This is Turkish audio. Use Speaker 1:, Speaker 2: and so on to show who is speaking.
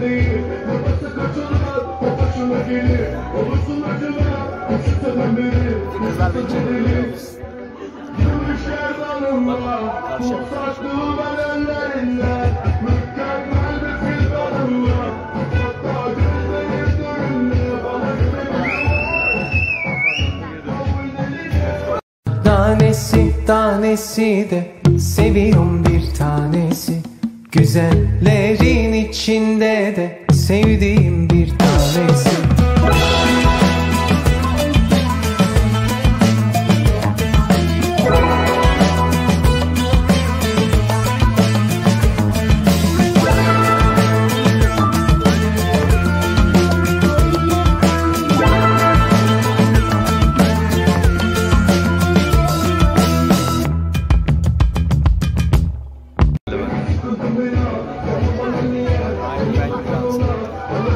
Speaker 1: gelir. Olursun acılar Üşüteden beri
Speaker 2: Kızlar da içeri
Speaker 1: Gümüşler dalımla
Speaker 2: karşı.
Speaker 1: Çok saçlı bedenlerinle Mükemmel bir fil dalımla Hatta gözlerin dönümle Bana güvenir
Speaker 3: Tanesi tanesi de seviyorum bir tanesi Güzellerin içinde de sevdiğim bir tanesi